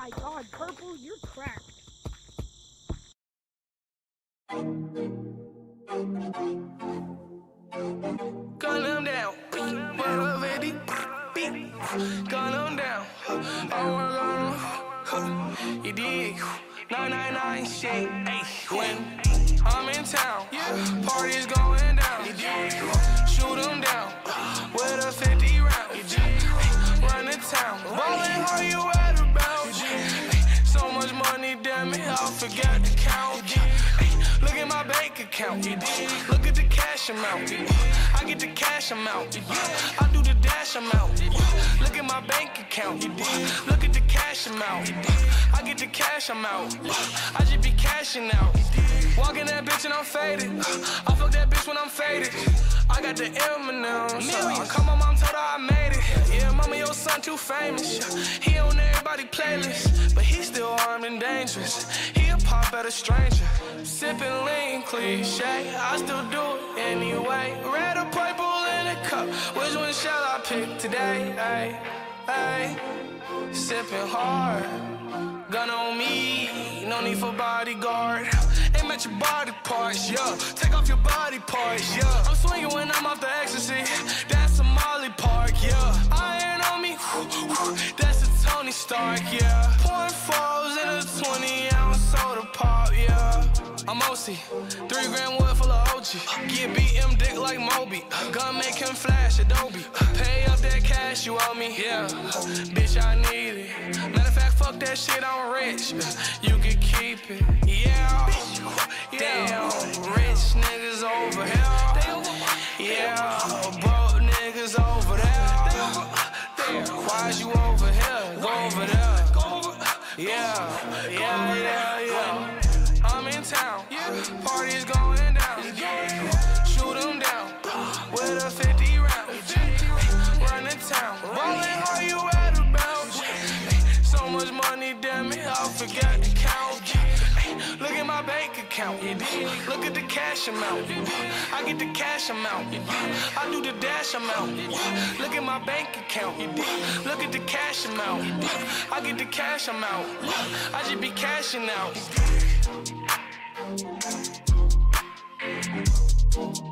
my god, Purple, you're cracked. Gun them down. What up, Eddie? Gun them down. Work on them. You dig? 999 shit. When I'm in town, parties going down. You dig? Shoot them down. With a 50 round. You dig? Run the town. Ballin', how you at I forgot to count. Look at my bank account. Look at the cash amount. I get the cash amount. I do the dash amount. Look at my bank account. Look at the cash amount. I get the cash amount. I just be cashing out. Walking that bitch and I'm faded. I fuck that bitch when I'm faded. I got the Eminem. Come on, mom, told her I made it. Yeah, mama, your son too famous. He on everybody playlist, dangerous. He a pop at a stranger. Sipping lean, cliche. I still do it anyway. Red or purple in a cup. Which one shall I pick today? Hey, hey. Sipping hard. Gun on me, no need for bodyguard. Aim at your body parts, yeah. Take off your body parts, yeah. I'm swinging when I'm off the ecstasy. That's a Molly Park, yeah. Iron on me, that's a Tony Stark, yeah. Point falls I'm three grand wood full of OG. Get BM dick like Moby. Gun make him flash Adobe. Pay up that cash you owe me, yeah. Bitch, I need it. Matter of fact, fuck that shit, I'm rich. You can keep it, yeah. Damn, rich niggas over here. Yeah, broke niggas over there. Why's you over here? Go over there. Yeah, yeah, yeah, yeah. Parties going down. Shoot them down. With a 50 round. Run the town. Ballin', how you at about? So much money, damn it, I forgot to count. Look at my bank account. Look at the cash amount. I get the cash amount. I do the dash amount. Look at my bank account. Look at the cash amount. I get the cash amount. I just be cashing out. Thank you.